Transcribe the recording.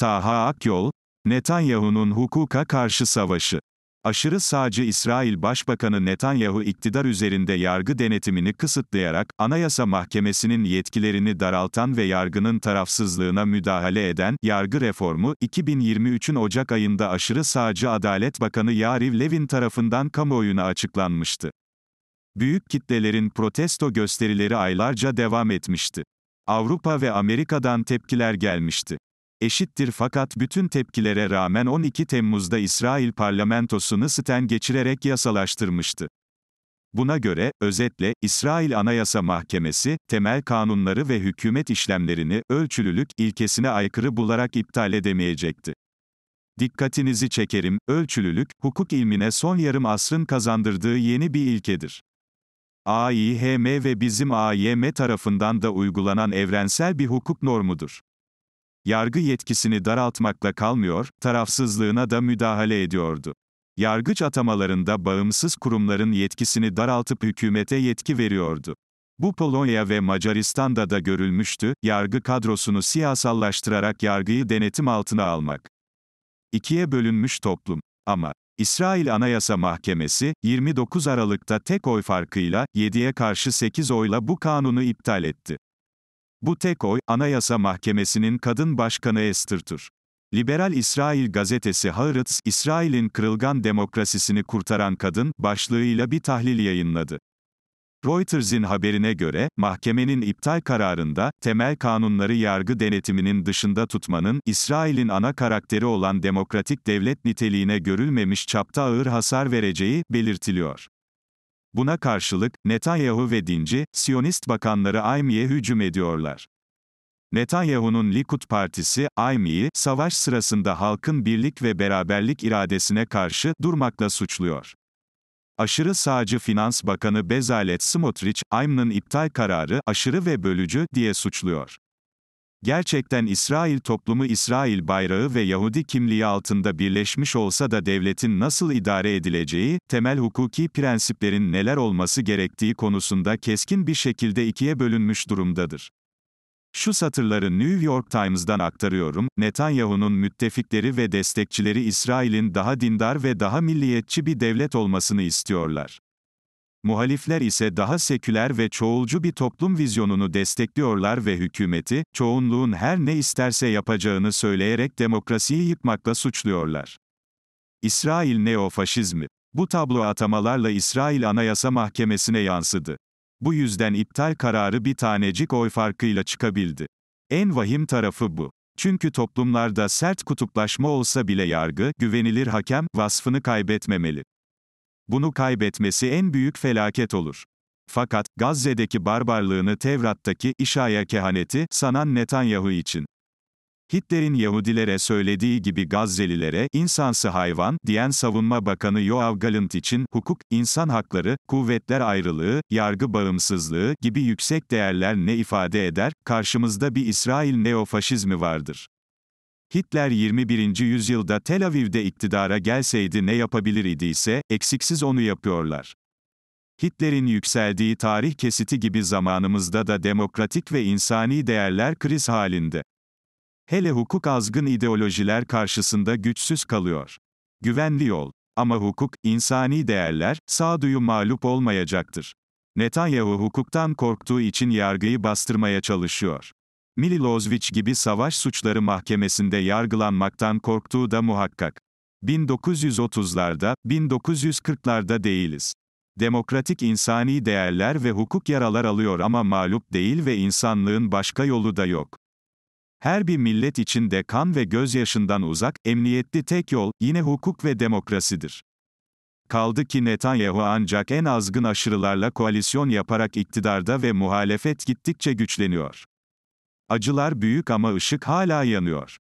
Taha Akyol, Netanyahu'nun hukuka karşı savaşı. Aşırı sağcı İsrail Başbakanı Netanyahu iktidar üzerinde yargı denetimini kısıtlayarak, Anayasa Mahkemesi'nin yetkilerini daraltan ve yargının tarafsızlığına müdahale eden yargı reformu, 2023'ün Ocak ayında aşırı sağcı Adalet Bakanı Yariv Levin tarafından kamuoyuna açıklanmıştı. Büyük kitlelerin protesto gösterileri aylarca devam etmişti. Avrupa ve Amerika'dan tepkiler gelmişti eşittir fakat bütün tepkilere rağmen 12 Temmuz'da İsrail parlamentosunu sten geçirerek yasalaştırmıştı. Buna göre, özetle, İsrail Anayasa Mahkemesi, temel kanunları ve hükümet işlemlerini, ölçülülük ilkesine aykırı bularak iptal edemeyecekti. Dikkatinizi çekerim, ölçülülük, hukuk ilmine son yarım asrın kazandırdığı yeni bir ilkedir. AİHM ve bizim AYM tarafından da uygulanan evrensel bir hukuk normudur yargı yetkisini daraltmakla kalmıyor, tarafsızlığına da müdahale ediyordu. Yargıç atamalarında bağımsız kurumların yetkisini daraltıp hükümete yetki veriyordu. Bu Polonya ve Macaristan'da da görülmüştü, yargı kadrosunu siyasallaştırarak yargıyı denetim altına almak. İkiye bölünmüş toplum. Ama, İsrail Anayasa Mahkemesi, 29 Aralık'ta tek oy farkıyla, 7'ye karşı 8 oyla bu kanunu iptal etti. Bu tek oy, Anayasa Mahkemesi'nin kadın başkanı Esther. Liberal İsrail gazetesi Haaretz, İsrail'in kırılgan demokrasisini kurtaran kadın, başlığıyla bir tahlil yayınladı. Reuters'in haberine göre, mahkemenin iptal kararında, temel kanunları yargı denetiminin dışında tutmanın, İsrail'in ana karakteri olan demokratik devlet niteliğine görülmemiş çapta ağır hasar vereceği, belirtiliyor. Buna karşılık, Netanyahu ve dinci, Siyonist bakanları Aymi'ye hücum ediyorlar. Netanyahu'nun Likud partisi, Aymi'yi, savaş sırasında halkın birlik ve beraberlik iradesine karşı durmakla suçluyor. Aşırı sağcı Finans Bakanı Bezalet Smotrich, Aym'ın iptal kararı, aşırı ve bölücü, diye suçluyor. Gerçekten İsrail toplumu İsrail bayrağı ve Yahudi kimliği altında birleşmiş olsa da devletin nasıl idare edileceği, temel hukuki prensiplerin neler olması gerektiği konusunda keskin bir şekilde ikiye bölünmüş durumdadır. Şu satırları New York Times'dan aktarıyorum, Netanyahu'nun müttefikleri ve destekçileri İsrail'in daha dindar ve daha milliyetçi bir devlet olmasını istiyorlar. Muhalifler ise daha seküler ve çoğulcu bir toplum vizyonunu destekliyorlar ve hükümeti, çoğunluğun her ne isterse yapacağını söyleyerek demokrasiyi yıkmakla suçluyorlar. İsrail neofaşizmi. Bu tablo atamalarla İsrail Anayasa Mahkemesi'ne yansıdı. Bu yüzden iptal kararı bir tanecik oy farkıyla çıkabildi. En vahim tarafı bu. Çünkü toplumlarda sert kutuplaşma olsa bile yargı, güvenilir hakem, vasfını kaybetmemeli. Bunu kaybetmesi en büyük felaket olur. Fakat, Gazze'deki barbarlığını Tevrat'taki, İşaya kehaneti, sanan Netanyahu için. Hitler'in Yahudilere söylediği gibi Gazzelilere, insansı hayvan, diyen savunma bakanı Yoav Gallant için, hukuk, insan hakları, kuvvetler ayrılığı, yargı bağımsızlığı gibi yüksek değerler ne ifade eder, karşımızda bir İsrail neofaşizmi vardır. Hitler 21. yüzyılda Tel Aviv'de iktidara gelseydi ne yapabilir idiyse, eksiksiz onu yapıyorlar. Hitler'in yükseldiği tarih kesiti gibi zamanımızda da demokratik ve insani değerler kriz halinde. Hele hukuk azgın ideolojiler karşısında güçsüz kalıyor. Güvenli yol. Ama hukuk, insani değerler, sağduyu mağlup olmayacaktır. Netanyahu hukuktan korktuğu için yargıyı bastırmaya çalışıyor. Milosevic gibi savaş suçları mahkemesinde yargılanmaktan korktuğu da muhakkak. 1930'larda, 1940'larda değiliz. Demokratik insani değerler ve hukuk yaralar alıyor ama mağlup değil ve insanlığın başka yolu da yok. Her bir millet için de kan ve gözyaşından uzak, emniyetli tek yol, yine hukuk ve demokrasidir. Kaldı ki Netanyahu ancak en azgın aşırılarla koalisyon yaparak iktidarda ve muhalefet gittikçe güçleniyor. Acılar büyük ama ışık hala yanıyor.